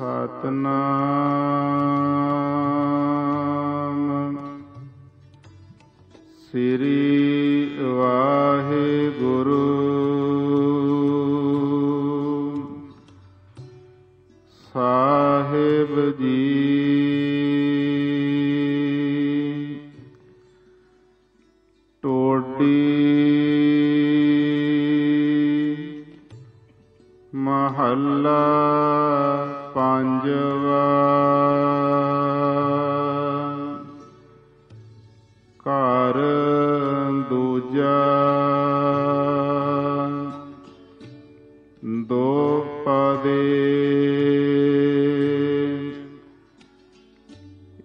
ਸਤਨਾਮ। ਸ੍ਰੀ ਵਾਹਿਗੁਰੂ। ਸਾਹਿਬ ਜੀ। ਟੋਡੀ ਮਹੱਲਾ ਦੋ ਪਦੇ।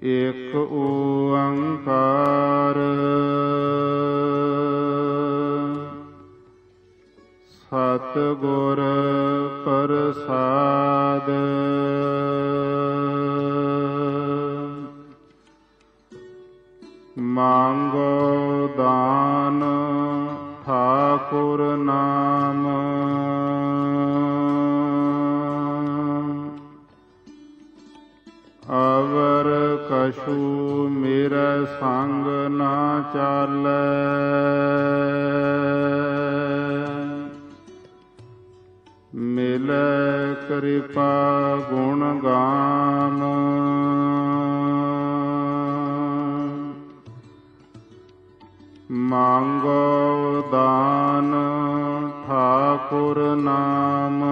ਇਕ ਓੰਕਾਰ ਸਤ ਗੁਰ ਪ੍ਰਸਾਦ। ਮੰਗੋ ਦਾਨ ਠਾਕੁਰ ਕਛੂ ਮੇਰੇ ਸੰਗ ਨਾ ਚਾਲੈ। ਮਿਲੈ ਕਿਰਪਾ ਗੁਣ ਗਾਮ। ਮੰਗੋ ਦਾਨ ਠਾਕੁਰ ਨਾਮ।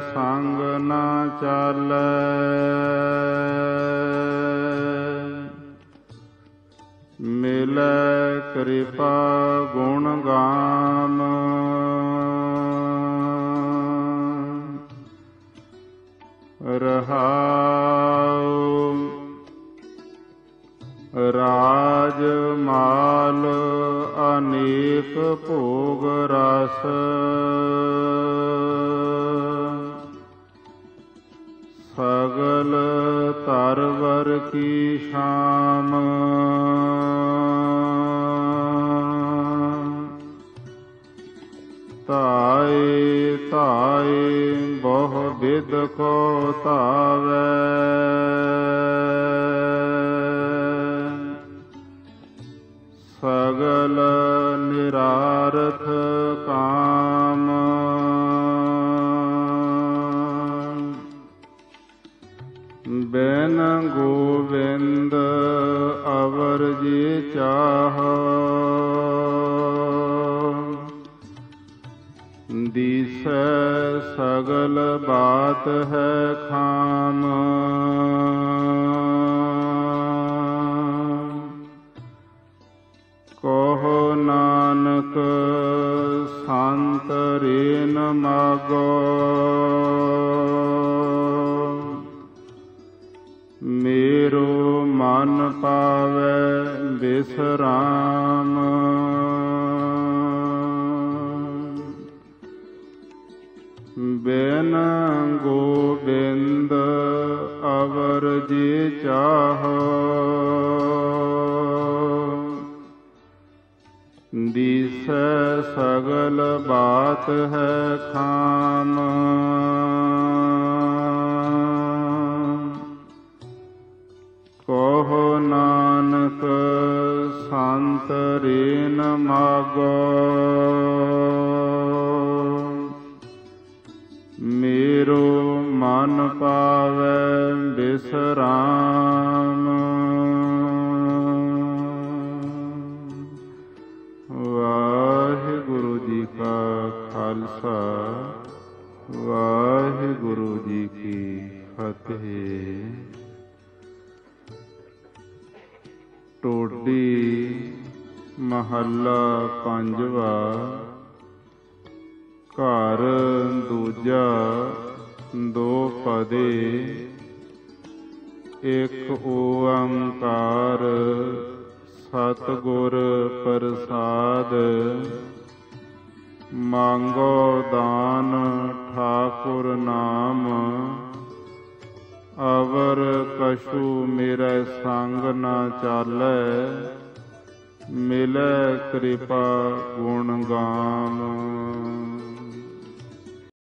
ਸੰਗ ਨਾ ਚਾਲੈ। ਮਿਲੈ ਕਿਰਪਾ ਗੁਣ ਗਾਮ ਰਹਾਉ ਰਾਜ ਮਾਲ ਅਨੇਕ ਭੋਗ ਰਸ। ਤਰਵਰ ਕੀ ਸ਼ਾਮ ਤਾਏ ਤਾਏ ਬਹੁ ਵਿਦ ਕੋ ਤਾਵੇ ਬੈਨ ਗੋਵਿੰਦ ਅਵਰ ਜੀ ਚਾਹੋ। ਦੀਸੈ ਸਗਲ ਬਾਤ ਹੈ ਖਾਮ। ਕਹੋ ਨਾਨਕ ਸੰਤ ਰੇਨ ਮਾਗੋ। ਪਾਵੇ ਬਿਸਰਾਮ। ਬਿਨ ਗੋਬਿੰਦ ਅਵਰ ਜੀ ਚਾਹੋ। ਦੀਸੈ ਸਗਲ ਬਾਤ ਹੈ ਖਾਮ ਨਾਨਕ ਸੰਤ ਰੇਨ ਮਾਗੋ। ਮੇਰੋ ਮਨ ਪਾਵੇ ਬਿਸਰਾਮ। ਟੋਡੀ ਮਹੱਲਾ ਪੰਜਵਾ। ਘਰ ਦੂਜਾ, ਦੋ ਪਦੇ। ਇਕ ਓੰਕਾਰ, ਸਤਿਗੁਰ ਪ੍ਰਸਾਦ। ਮੰਗੋ ਦਾਨ ਠਾਕੁਰ ਨਾਮ। ਅਵਰ ਕਛੂ ਮੇਰੇ ਸੰਗ ਨਾ ਚਾਲੈ ਮਿਲੈ ਕਿਰਪਾ ਗੁਣ ਗਾਮ